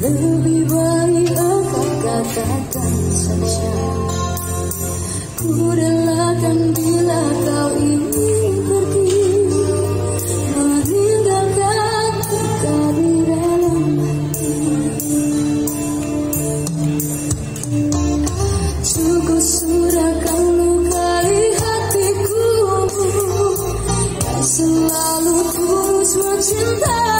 Lebih baik engkau katakan saja Ku relakan bila 路途，我牵绊。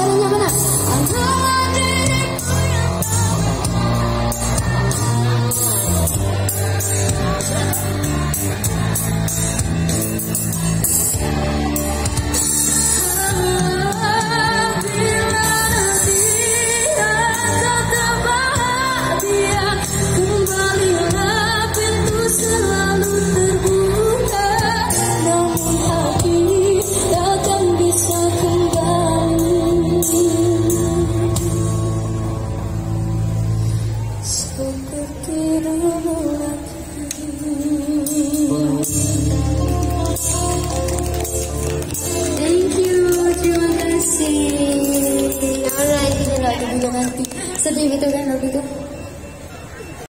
やれながら。Oh,